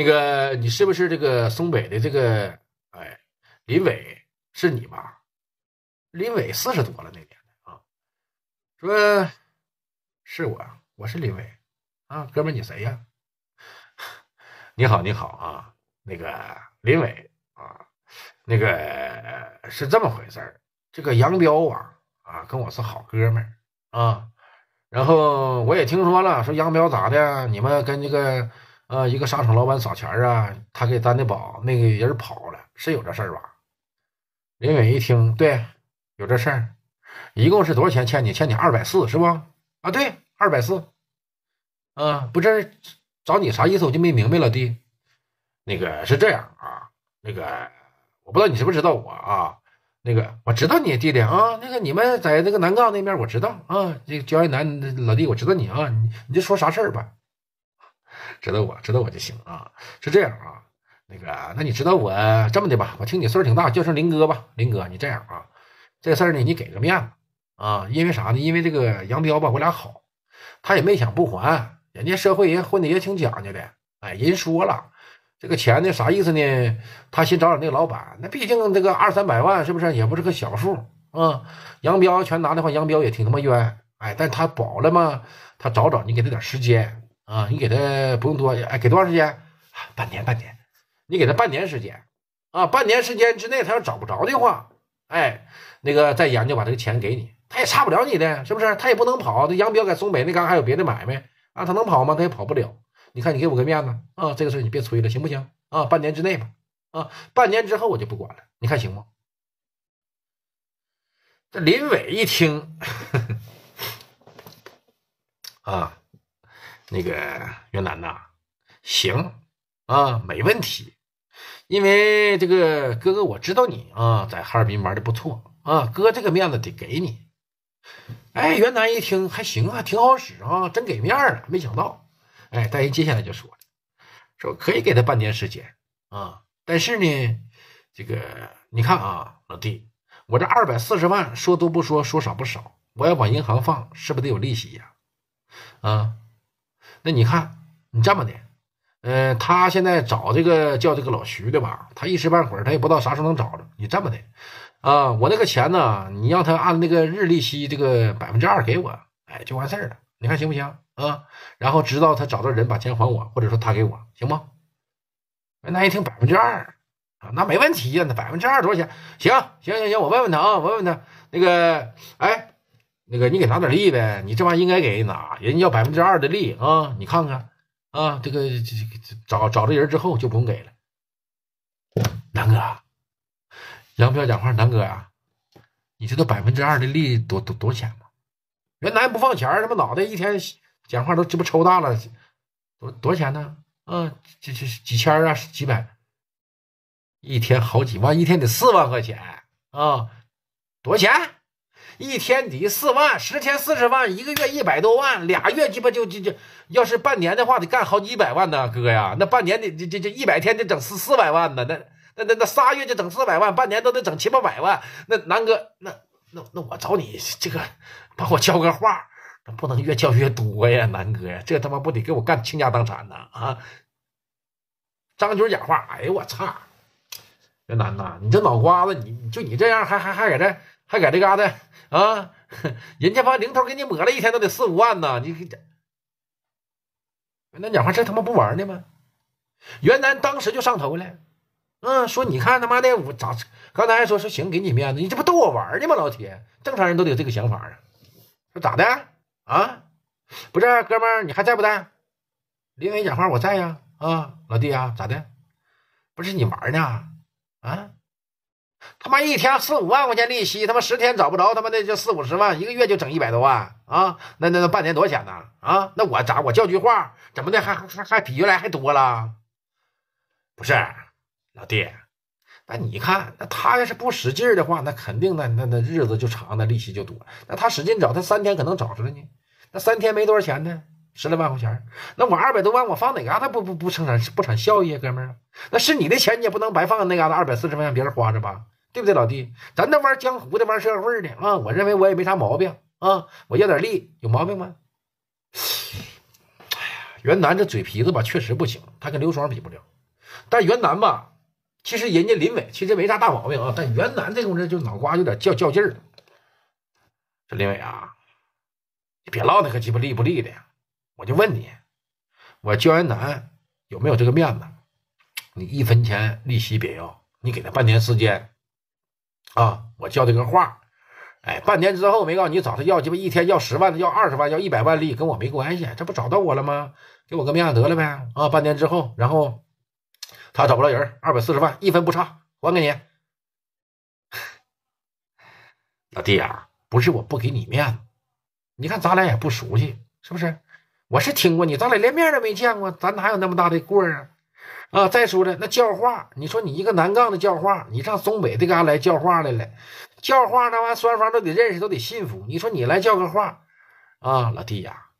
那个你是不是这个松北的这个哎林伟是你吧？林伟四十多了那年啊，说是我，我是林伟啊，哥们你谁呀？你好你好啊，那个林伟啊，那个是这么回事这个杨彪啊啊跟我是好哥们啊。然后我也听说了，说杨彪咋的？你们跟这个呃一个商场老板撒钱啊，他给担的保，那个人跑了，是有这事儿吧？林伟一听，对，有这事儿，一共是多少钱欠你？欠你二百四是不？啊，对，二百四。啊，不是找你啥意思？我就没明白了，弟。那个是这样啊，那个我不知道你知不知道我啊。那个我知道你弟弟啊，那个你们在那个南岗那边我知道啊，这个焦一南老弟我知道你啊，你你就说啥事儿吧，知道我知道我就行啊，是这样啊，那个那你知道我这么的吧，我听你岁数挺大，叫声林哥吧，林哥你这样啊，这事儿呢你给个面子啊，因为啥呢？因为这个杨彪吧，我俩好，他也没想不还，人家社会人混的也挺讲究的，哎，人说了。这个钱呢，啥意思呢？他先找找那个老板，那毕竟这个二三百万，是不是也不是个小数啊？杨彪全拿的话，杨彪也挺他妈冤，哎，但他保了嘛，他找找你，给他点时间啊，你给他不用多，哎，给多长时间？半年，半年，你给他半年时间啊，半年时间之内，他要找不着的话，哎，那个再研究把这个钱给你，他也差不了你的，是不是？他也不能跑，这杨彪在松北那嘎还有别的买卖啊，他能跑吗？他也跑不了。你看，你给我个面子啊！这个事你别催了，行不行啊？半年之内吧，啊，半年之后我就不管了，你看行吗？这林伟一听，啊，那个袁楠呐，行啊，没问题，因为这个哥哥我知道你啊，在哈尔滨玩的不错啊，哥这个面子得给你。哎，袁楠一听还行啊，挺好使啊，真给面了，没想到。哎，但人接下来就说，说可以给他半年时间啊，但是呢，这个你看啊，老弟，我这二百四十万说多不说，说少不少，我要往银行放，是不是得有利息呀？啊，那你看，你这么的，嗯，他现在找这个叫这个老徐的吧，他一时半会儿他也不知道啥时候能找着。你这么的，啊，我那个钱呢，你让他按那个日利息这个百分之二给我，哎，就完事儿了。你看行不行？啊，然后直到他找到人把钱还我，或者说他给我，行吗？那一听百分之二啊，那没问题呀。那百分之二多少钱？行行行行，我问问他啊，我问问他那个，哎，那个你给拿点利呗，你这玩意应该给拿，人家要百分之二的利啊，你看看啊，这个这这找找着人之后就不用给了。南哥，杨彪讲话，南哥呀，你知道百分之二的利多多多少钱吗？原来不放钱，他妈脑袋一天。讲话都这不抽大了，多多少钱呢？啊，这这几千啊，几百，一天好几万，一天得四万块钱啊！多少钱？一天抵四万，十天四十万，一个月一百多万，俩月鸡巴就就就，要是半年的话，得干好几百万呢，哥呀！那半年得这这这一百天得整四四百万呢，那那那那仨月就整四百万，半年都得整七八百万。那南哥，那那那我找你这个，帮我交个话。不能越叫越多呀，南哥呀，这他妈不得给我干倾家荡产呐啊！张军讲话，哎呦我操，这南呐，你这脑瓜子，你就你这样，还还还搁这还搁这嘎达啊？人家把零头给你抹了一天都得四五万呢，你这袁南讲话，这他妈不玩呢吗？袁南当时就上头了，嗯，说你看他妈的我咋刚才还说说行，给你面子，你这不逗我玩呢吗？老铁，正常人都得有这个想法啊，说咋的？啊，不是哥们儿，你还在不在？林伟讲话，我在呀。啊，老弟呀，咋的？不是你玩呢？啊，他妈一天四五万块钱利息，他妈十天找不着，他妈的就四五十万，一个月就整一百多万啊！那那那半年多少钱呢？啊，那我咋我叫句话，怎么的还还还比原来还多了？不是，老弟，那你看，那他要是不使劲的话，那肯定那那那日子就长，那利息就多。那他使劲找，他三天可能找出来呢。那三天没多少钱呢，十来万块钱。那我二百多万，我放哪嘎达不不不生产不产效益啊，哥们儿？那是你的钱，你也不能白放那嘎达二百四十万让别人花着吧？对不对，老弟？咱这玩江湖的，玩社会的啊，我认为我也没啥毛病啊。我要点利，有毛病吗？哎呀，袁楠这嘴皮子吧，确实不行，他跟刘双比不了。但袁楠吧，其实人家林伟其实没啥大毛病啊，但袁楠这种人就脑瓜有点较较劲儿。这林伟啊，你别唠那个鸡巴利不利的，我就问你，我焦元南有没有这个面子？你一分钱利息别要，你给他半年时间啊，我叫这个话，哎，半年之后没告诉你找他要鸡巴一天要十万的，要二十万，要一百万利，跟我没关系，这不找到我了吗？给我个面子得了呗啊！半年之后，然后他找不着人，二百四十万一分不差还给你。老弟啊，不是我不给你面子，你看咱俩也不熟悉，是不是？我是听过你，咱俩连面都没见过，咱哪有那么大的过啊？啊！再说了，那教化，你说你一个南杠的教化，你上东北这嘎来教化来了，教化那玩意双方都得认识，都得信服。你说你来教个化啊，老弟呀，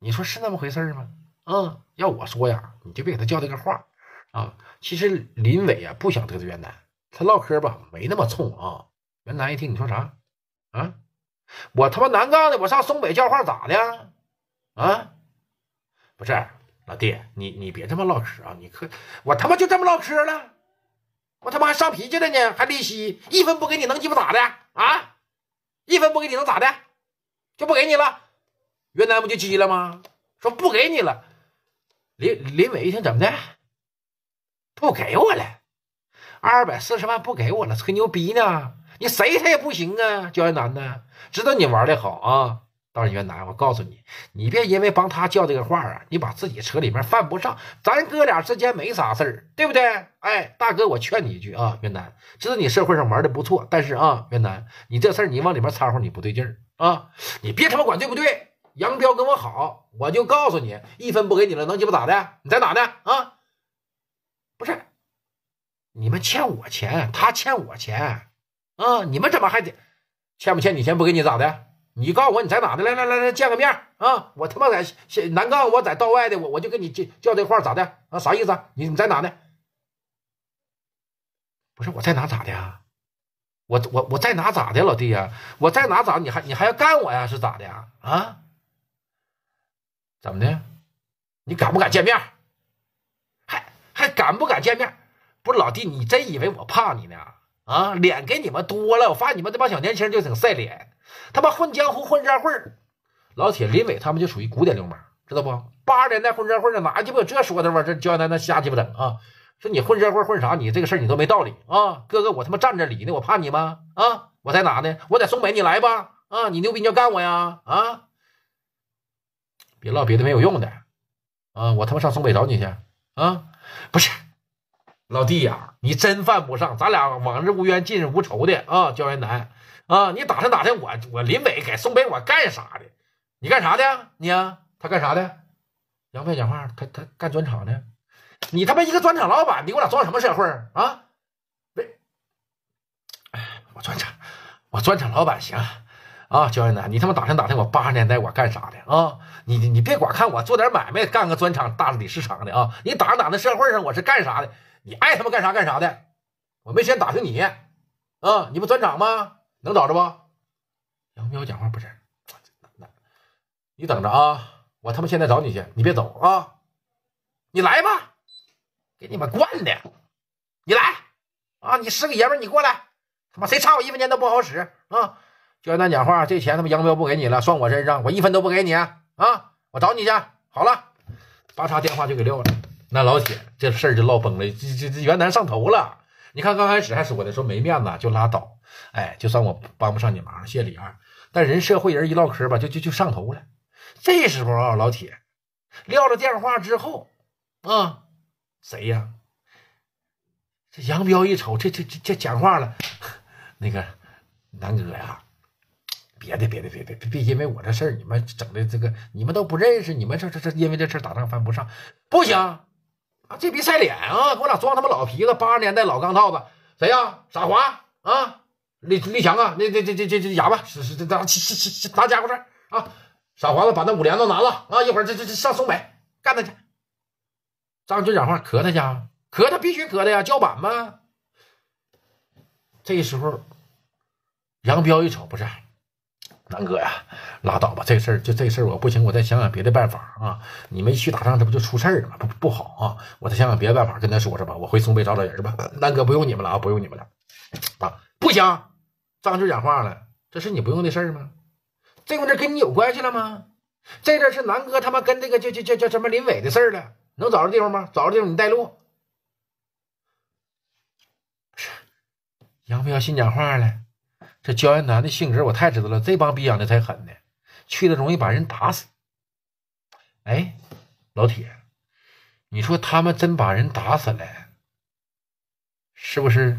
你说是那么回事吗？嗯，要我说呀，你就别给他叫这个话啊。其实林伟啊不想得罪袁楠，他唠嗑吧没那么冲啊。袁楠一听你说啥啊？我他妈南杠的，我上东北教话咋的啊？不是。老弟，你你别这么唠嗑啊！你可我他妈就这么唠嗑了，我他妈还上脾气了呢，还利息一分不给你能鸡巴咋的啊？一分不给你能咋的？就不给你了？云南不就急了吗？说不给你了。林林伟一听怎么的？不给我了，二百四十万不给我了，吹牛逼呢？你谁他也不行啊！焦云南呢？知道你玩的好啊。到云南，我告诉你，你别因为帮他叫这个话啊，你把自己车里面犯不上。咱哥俩之间没啥事儿，对不对？哎，大哥，我劝你一句啊，云南，知道你社会上玩的不错，但是啊，云南，你这事儿你往里面掺和，你不对劲儿啊！你别他妈管对不对？杨彪跟我好，我就告诉你，一分不给你了，能鸡巴咋的？你在哪呢？啊？不是，你们欠我钱，他欠我钱啊！你们怎么还得欠不欠你钱？不给你咋的？你告诉我你在哪呢？来来来来见个面啊！我他妈在南岗，我在道外的，我我就跟你叫叫这话咋的啊？啥意思啊？你你在哪呢？不是我在哪咋的啊？我我我在哪咋的，老弟呀？我在哪咋？你还你还要干我呀？是咋的呀？啊？怎么的？你敢不敢见面？还还敢不敢见面？不是老弟，你真以为我怕你呢？啊？脸给你们多了，我发现你们这帮小年轻就挺晒脸。他妈混江湖混社会老铁林伟他们就属于古典流氓，知道不？八十年代混社会的哪鸡巴有这说的吗？这江南那瞎鸡巴整啊！说你混社会混啥？你这个事儿你都没道理啊！哥哥，我他妈站着理呢，我怕你吗？啊！我在哪呢？我在松北，你来吧！啊！你牛逼你要干我呀？啊！别唠别的没有用的啊！我他妈上松北找你去啊！不是老弟呀，你真犯不上，咱俩往日无冤，近日无仇的啊！焦元南。啊！你打听打听我，我林伟给松北我干啥的？你干啥的？你啊？他干啥的？杨飞讲话，他他干砖厂的。你他妈一个砖厂老板，你给我俩装什么社会啊？喂，我砖厂，我砖厂老板行啊。焦云南，你他妈打听打听我八十年代我干啥的啊？你你别光看我做点买卖，干个砖厂大理市场的啊？你打听打听社会上我是干啥的？你爱他妈干啥干啥的？我没时间打听你啊？你不砖厂吗？能找着不？杨彪讲话不是，你等着啊！我他妈现在找你去，你别走啊！你来吧，给你们惯的！你来啊！你是个爷们你过来！他妈谁差我一分钱都不好使啊！焦丹讲话，这钱他妈杨彪不给你了，算我身上，我一分都不给你啊！我找你去，好了，八叉电话就给撂了。那老铁，这事儿就闹崩了，这这这袁南上头了。你看刚开始还说的说没面子就拉倒。哎，就算我帮不上你忙，谢李二。但人社会人一唠嗑吧，就就就上头了。这时候啊，老铁撂了电话之后啊，谁呀？这杨彪一瞅，这这这这讲话了。那个南哥呀，别的别的别别别别，因为我这事儿你们整的这个你们都不认识，你们这这这因为这事打仗犯不上，不行啊！这逼晒脸啊，给我俩装他妈老皮子，八十年代老钢套子。谁呀？傻华啊？李李强啊，那那这这这这哑巴是是这拿去去去拿家伙事啊！傻华子把那五连都拿了啊！一会儿这这这上松北干他去。张军讲话磕他家，磕他必须磕他呀，叫板吗？这时候杨彪一瞅，不是南哥呀，拉倒吧，这事儿就这事儿我不行，我再想想别的办法啊。你没去打仗，这不就出事儿了吗？不不好啊，我再想想别的办法跟他说说吧。我回松北找找人吧。南哥不用你们了啊，不用你们了啊，不行。张军讲话了，这是你不用的事儿吗？这回这跟你有关系了吗？这阵是南哥他妈跟这个叫叫叫叫什么林伟的事儿了，能找着地方吗？找着地方你带路。杨彪新讲话了，这焦彦南的性格我太知道了，这帮逼养的才狠呢，去了容易把人打死。哎，老铁，你说他们真把人打死了，是不是？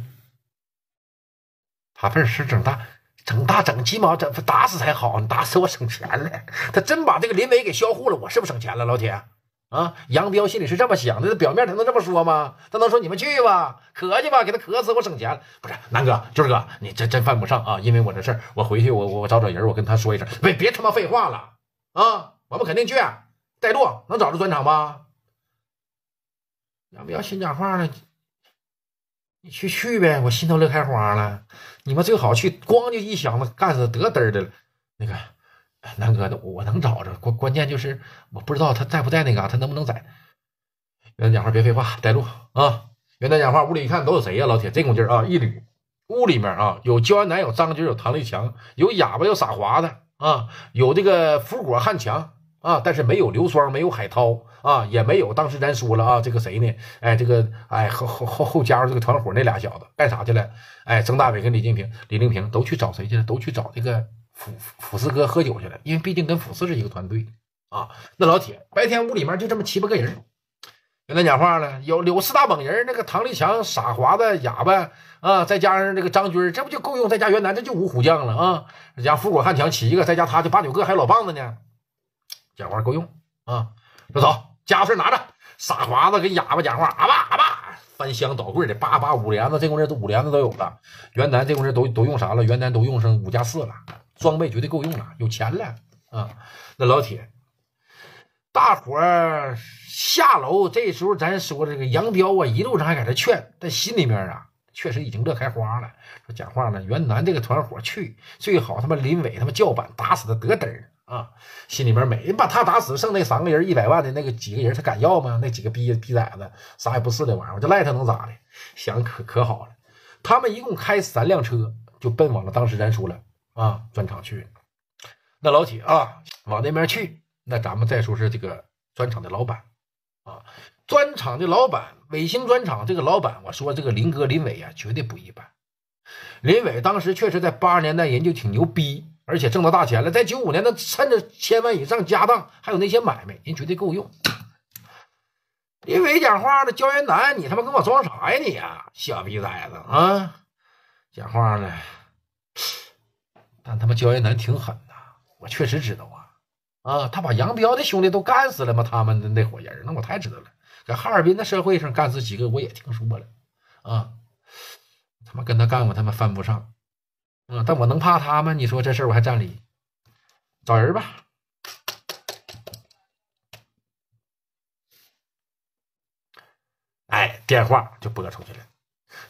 把份事整大。整大整鸡毛，整打死才好，你打死我省钱了。他真把这个林伟给销户了，我是不是省钱了，老铁？啊，杨彪心里是这么想的，他表面他能这么说吗？他能说你们去吧，渴去吧，给他渴死，我省钱了。不是南哥，就是哥，你这真犯不上啊！因为我这事儿，我回去我我我找找人，我跟他说一声。别别他妈废话了啊！我们肯定去带路，能找着砖厂吗？杨彪心讲话了。你去去呗，我心都乐开花了。你们最好去，咣就一响子干死得嘚的了。那个南哥，我能找着，关关键就是我不知道他在不在那嘎，他能不能在？元旦讲话别废话，带路啊！元旦讲话，屋里一看都有谁呀？老铁，这股劲儿啊，一捋，屋里面啊有焦元南，有张军，有唐立强，有哑巴，有傻华子啊，有这个福果汉强。啊，但是没有刘双，没有海涛啊，也没有当时咱说了啊，这个谁呢？哎，这个哎后后后后加入这个团伙那俩小子干啥去了？哎，曾大伟跟李金平、李林平都去找谁去了？都去找这个抚抚四哥喝酒去了，因为毕竟跟抚四是一个团队啊。那老铁白天屋里面就这么七八个人，跟他讲话了，有有四大猛人，那个唐立强、傻华子、哑巴啊，再加上这个张军，这不就够用？再加袁南，这就五虎将了啊！加富国汉强七个，再加他就八九个，还有老棒子呢。讲话够用啊！说走，家伙事拿着。傻华子跟哑巴讲话，阿爸阿爸，翻箱倒柜的，叭叭五连子，这功夫这五连子都有了。元南这功夫都都用啥了？元南都用上五加四了，装备绝对够用了，有钱了啊！那老铁，大伙儿下楼，这时候咱说这个杨彪啊，一路上还搁这劝，但心里面啊，确实已经乐开花了。说讲话呢，元南这个团伙去最好，他妈林伟他妈叫板打死他得嘚儿。啊，心里面美，把他打死，剩那三个人一百万的那个几个人，他敢要吗？那几个逼逼崽子，啥也不是的玩意儿，我就赖他能咋的？想可可好了，他们一共开三辆车，就奔往了当时咱说了啊，砖厂去。那老铁啊，往那边去，那咱们再说是这个砖厂的老板啊，砖厂的老板，伟星砖厂这个老板，我说这个林哥林伟啊，绝对不一般。林伟当时确实在八十年代人就挺牛逼。而且挣到大钱了，在九五年，他趁着千万以上家当，还有那些买卖，人绝对够用。林伟讲话了，焦元南，你他妈跟我装啥呀你呀，小逼崽子啊！讲话呢，但他妈焦元南挺狠的，我确实知道啊啊！他把杨彪的兄弟都干死了吗？他们的那伙人，那我太知道了。在哈尔滨的社会上干死几个，我也听说了啊！他妈跟他干，我他妈犯不上。嗯，但我能怕他吗？你说这事儿我还占理？找人吧。哎，电话就拨出去了，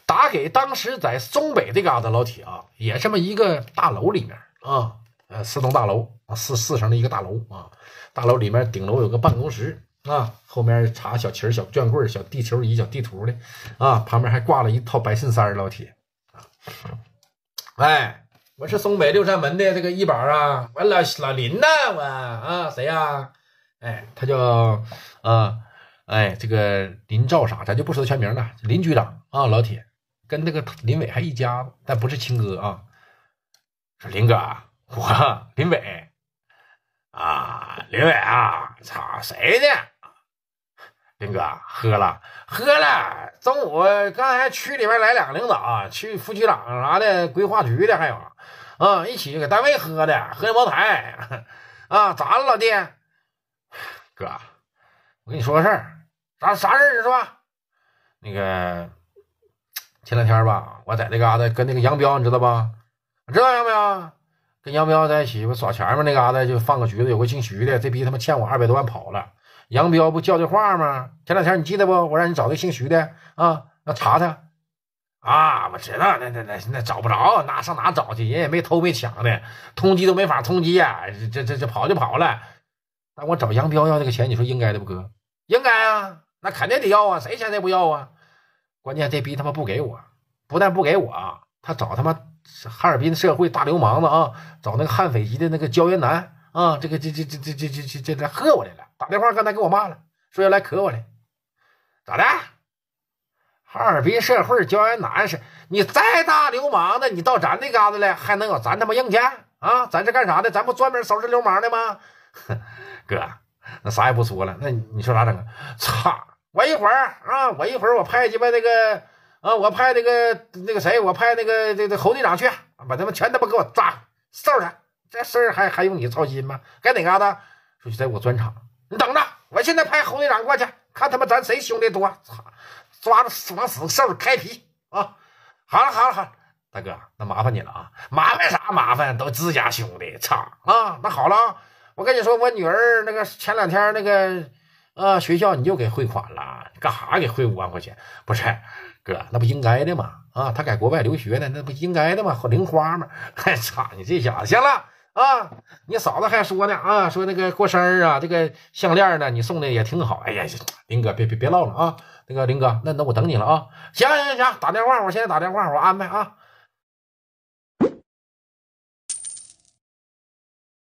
打给当时在松北这嘎达老铁啊，也这么一个大楼里面啊，呃，四栋大楼啊，四四层的一个大楼啊，大楼里面顶楼有个办公室啊，后面插小旗小卷柜小地球仪、小地图的啊，旁边还挂了一套白衬衫老铁。哎，我是松北六扇门的这个一宝啊，我老老林呐，我啊，谁呀？哎，他叫啊，哎，这个林兆啥，咱就不说全名了，林局长啊，老铁，跟那个林伟还一家，但不是亲哥啊。说林哥，我林伟啊，林伟啊，操，谁的？林哥喝了，喝了。中午刚才区里边来两个领导，去副区长啥的，规划局的还有，啊，一起搁单位喝的，喝的茅台，啊，咋了，老弟？哥，我跟你说个事儿，啥啥事儿是吧？那个前两天吧，我在那嘎达跟那个杨彪，你知道吧？知道杨彪？跟杨彪在一起不耍钱吗？那嘎达就放个局子，有个姓徐的，这逼他妈欠我二百多万跑了。杨彪不叫这话吗？前两天你记得不？我让你找个姓徐的啊，要查他啊，我知道，那那那那找不着，那上哪找去？人也没偷没抢的，通缉都没法通缉呀，这这这跑就跑了。那我找杨彪要这个钱，你说应该的不哥？应该啊，那肯定得要啊，谁钱谁不要啊？关键这逼他妈不给我，不但不给我，他找他妈哈尔滨社会大流氓子啊，找那个悍匪级的那个焦元南啊，这个这这这这这这这这喝我来了，打电话刚才给我骂了，说要来磕我来，咋的？哈尔滨社会焦元南是你再大流氓的，你到咱这嘎子来，还能有咱他妈硬气啊？咱是干啥的？咱不专门收拾流氓的吗？哥，那啥也不说了，那你说咋整啊？操！我一会儿啊，我一会儿我派鸡巴那个啊，我派那个那个谁，我派那个这这侯队长去，把他们全他妈给我抓收拾他。这事儿还还用你操心吗？该哪嘎达？说就在我专场，你等着，我现在派侯队长过去，看他妈咱谁兄弟多，操，抓着往死收拾开皮啊！好了好了好了，大哥，那麻烦你了啊！麻烦啥麻烦？都自家兄弟，操啊！那好了。我跟你说，我女儿那个前两天那个，呃，学校你又给汇款了，干啥给汇五万块钱？不是，哥，那不应该的吗？啊，她在国外留学呢，那不应该的吗？零花吗？还操你这小子！行了啊，你嫂子还说呢啊，说那个过生日啊，这个项链呢，你送的也挺好。哎呀，林哥，别别别唠了啊，那个林哥，那那我等你了啊。行行行，打电话，我现在打电话，我安排啊。